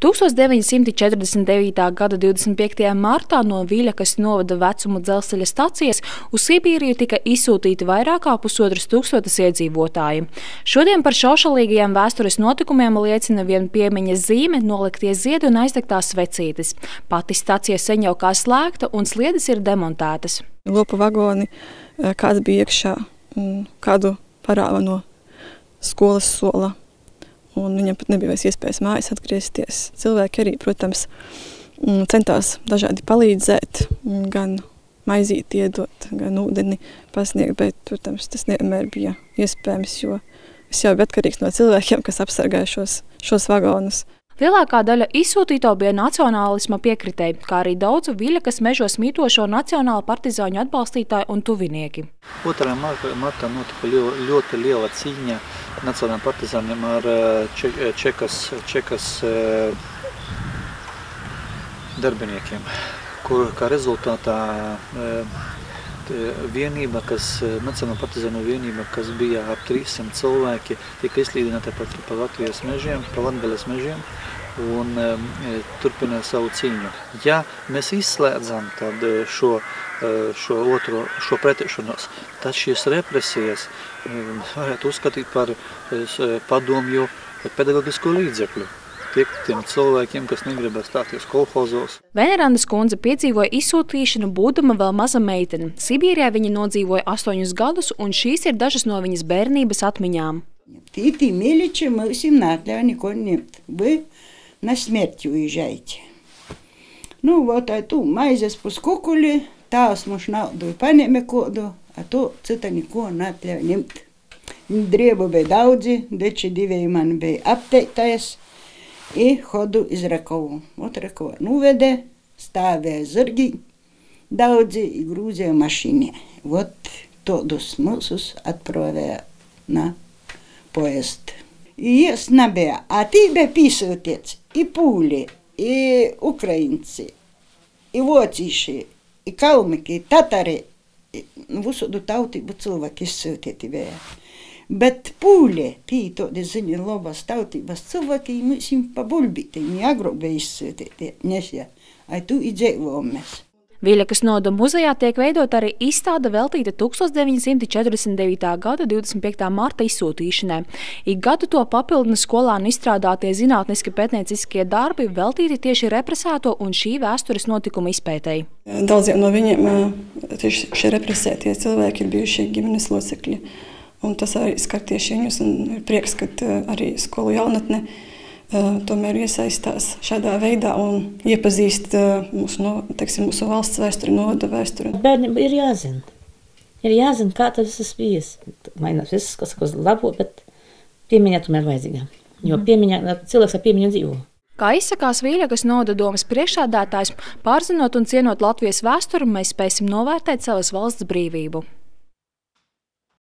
1949. gada 25. martā no Viļakas novada vecuma dzelzceļa stacijas uz Sibīriju tika izsūtīti vairāk kā pusotras tūkstotas iedzīvotāji. Šodien par šaušalīgajiem vēstures notikumiem liecina vien piemiņas zīme, noliktie ziedi un aizdegtās svecītes. Pati stacija sen jau kā slēgta un sliedes ir demontētas. Lopu vagoni, eh, kāds bija iekšā, kādu parāva no skolas sola un viņam pat nebija vairs iespējas mājās atgriezties. Cilvēki arī, protams, mm, centās dažādi palīdzēt, mm, gan maizīti iedot, gan ūdeni pasniegt, bet, protams, tas nevienmēr bija iespējams, jo es jau biju atkarīgs no cilvēkiem, kas apsargāja šos, šos vagonus. Lielākā daļa izsūtīto bija nacionālisma piekritēji, kā arī daudzu Viļakas mežos mītošo nacionālu partizāņu atbalstītāju un tuvinieki. 2. martā notika ļoti liela cīņa nacionālajiem partizāniem ar če, čekas, čekas darbiniekiem, kur kā rezultātā vienība, kas, Nacionāla partizānu vienība, kas bija ap 300 cilvēki, tika izslīdināta pa, pa Latvijas mežiem, pa Latgales mežiem un um, turpināja savu cīņu. Ja mēs izslēdzam tad šo, šo otro, šo pretiešanos, tad šīs represijas varētu uzskatīt par padomju pedagoģisku līdzekļu tiem cilvēkiem, kas negribēja stāties kolhozos. Venerandas kundze piedzīvoja izsūtīšanu, būdama vēl maza meitene. Sibīrijā viņa nodzīvoja astoņus gadus, un šīs ir dažas no viņas bērnības atmiņām. Tīti mīļiči, mums им неотля никого нет. Вы на смерть уезжаете. Nu, вот эту maizes pus kukuli, tās mums naudu paņēma kodu, a to cita neko neatļauj ņemt. Driebu bija daudzi, deči divi man bija apteiktais i hodu iz Rakovu. Ot Rakova nuvede, stāvēja zirgi, daudzi i grūzēja mašīnē. Ot tādus mūsus atprovēja na poest. Jis nebija, a tī bija pīsūtiets i pūļi, i ukrainci, i vocīši, i kalmiki, i tatari, visādu tautību cilvēki izsūtīti bija. Bet pūļi, tī tādi ziņi labas tautības cilvēki, mums viņam pabulbīti, viņi agrāk bija izsūtīti, nesie, ai tu idzēvām mēs. Viļakas noda muzejā tiek veidot arī izstāde veltīta 1949. gada 25. marta izsūtīšanai. Ik gadu to papildina skolānu izstrādātie zinātniski pētnieciskie darbi veltīti tieši represēto un šī vēstures notikuma izpētēji. Daudziem no viņiem tieši šie represētie cilvēki ir bijušie ģimenes locekļi. Un tas arī skar tieši viņus. Ir prieks, ka arī skolu jaunatne tomēr iesaistās šādā veidā un iepazīst mūsu, no, teiksim, mūsu valsts vēsturi, novada vēsturi. Bērniem ir jāzina. Ir jāzina, kā tas ir bijis. Mainās viss, kas uz labo, bet piemiņā tomēr vajadzīga. Jo mhm. piemiņā, cilvēks ar piemiņu dzīvo. Kā izsakās Vīļakas noda domas priekšādātājs, pārzinot un cienot Latvijas vēsturi, mēs spēsim novērtēt savas valsts brīvību.